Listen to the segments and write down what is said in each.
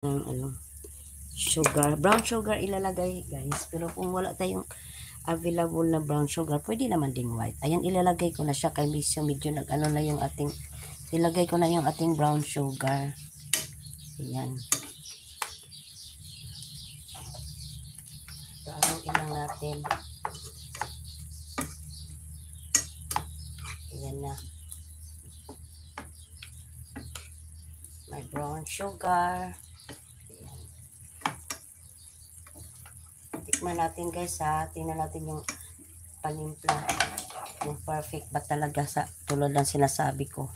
ng ano, sugar. Brown sugar ilalagay guys. Pero kung wala tayong available na brown sugar, pwede naman ding white. Ayan, ilalagay ko na siya kay yung medyo nag-ano na yung ating, ilagay ko na yung ating brown sugar. Ayan. Ito, haluin lang natin. Ayan na. May brown sugar. Tikman natin guys ha. Tingnan natin yung panimpla. Yung perfect ba talaga sa tulad ng sinasabi ko.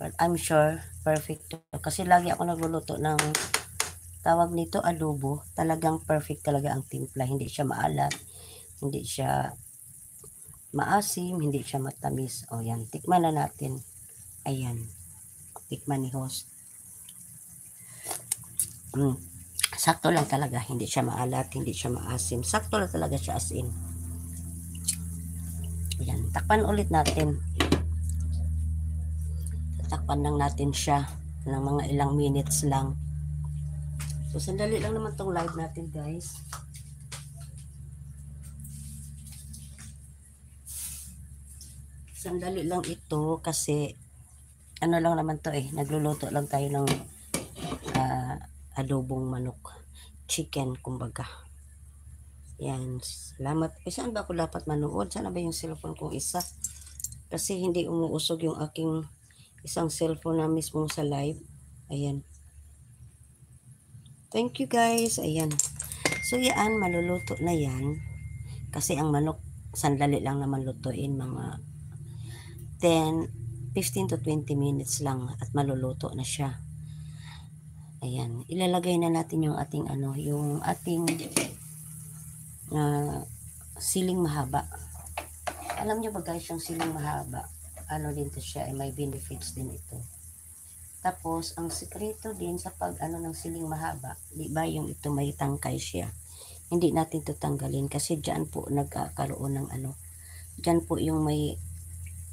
But I'm sure perfect to. Kasi lagi ako nagluluto ng tawag nito adobo. Talagang perfect talaga ang timpla. Hindi siya maalat. Hindi siya maasim. Hindi siya matamis. O yan. Tikman na natin. Ayan. Tikman ni host. Mm. Sakto lang talaga. Hindi siya maalat. Hindi siya maasim. Sakto lang talaga siya as in. Ayan. Takpan ulit natin. Tatakpan lang natin siya ng mga ilang minutes lang. So, sandali lang naman tong live natin, guys. Sandali lang ito kasi ano lang naman to eh, nagluluto lang tayo ng adobong manok. Chicken, kumbaga. Yan, salamat. Eh, saan ba ako dapat manood? Sana ba yung cellphone kong isa? Kasi hindi umuusog yung aking isang cellphone na mismo sa live. Ayan. Thank you guys. Ayan. So yan, maluluto na yan. Kasi ang manok, sandali lang naman lutuin. Mga 10, 15 to 20 minutes lang at maluluto na siya. Ayan. Ilalagay na natin yung ating ano, yung ating uh, siling mahaba. Alam niyo ba guys, yung siling mahaba, ano din to siya, ay may benefits din ito. Tapos, ang sekreto din sa pag ano ng siling mahaba, di ba yung ito may tangkay siya. Hindi natin to tanggalin kasi diyan po nagkakaroon ng ano. Diyan po yung may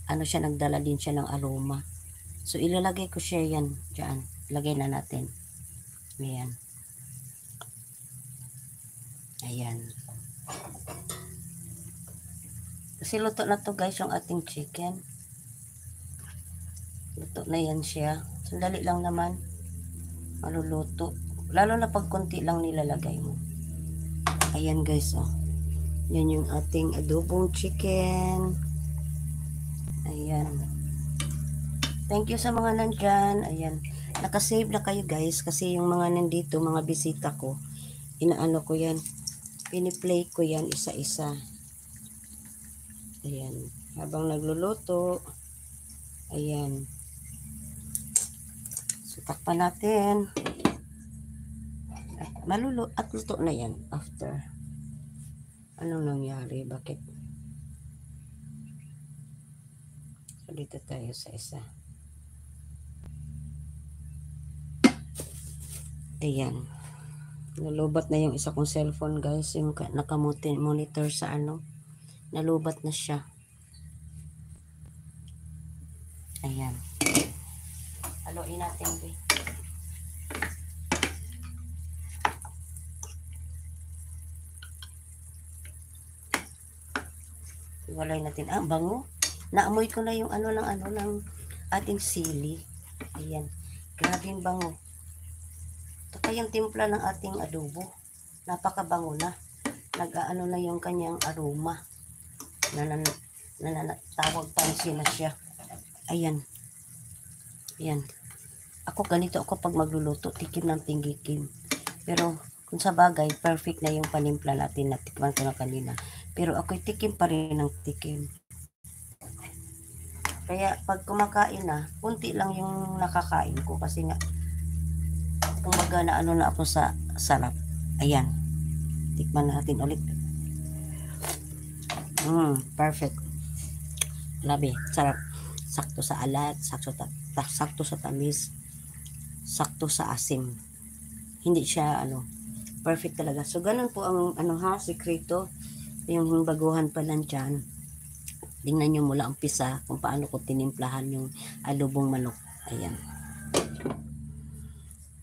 ano siya nagdala din siya ng aroma. So ilalagay ko siya yan diyan. Lagay na natin. Ayan. Ayan. Kasi luto na to guys yung ating chicken. Luto na yan siya. Sandali lang naman. Maluluto. Lalo na pag konti lang nilalagay mo. Ayan guys oh. Yan yung ating adobong chicken. Ayan. Thank you sa mga nandyan. Ayan. Nakasave na kayo guys kasi yung mga nandito, mga bisita ko, inaano ko yan. Piniplay ko yan isa-isa. Ayan. Habang nagluluto, ayan. So, takpan natin. Ay, malulo at luto na yan after. Anong nangyari? Bakit? Dito tayo sa isa. Ayan. Nalubat na yung isa kong cellphone guys. Yung naka-monitor sa ano. Nalubat na siya. Ayan. Haluin natin, be. Iwalay natin. Ah, bango. Naamoy ko na yung ano ng ano ng ating sili. Ayan. Grabe yung bango. Pa yung timpla ng ating adobo. Napakabango na. Nag-ano na yung kanyang aroma. Nanan nanatawag pansin na siya. Ayan. Ayan. Ako ganito ako pag magluluto. Tikim ng tinggikim. Pero kung sa bagay, perfect na yung panimpla natin na tikman ko na kanina. Pero ako'y tikim pa rin ng tikim. Kaya pag kumakain na, kunti lang yung nakakain ko kasi nga kumbaga na ano na ako sa sarap. Ayan. Tikman natin ulit. Mm, perfect. Labi, sarap. Sakto sa alat, sakto, ta, sakto sa tamis, sakto sa asim. Hindi siya ano, perfect talaga. So ganun po ang ano ha, sekreto yung baguhan pa lang dyan Tingnan nyo mula umpisa kung paano ko tinimplahan yung alubong manok. Ayan.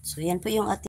So, yan po yung ating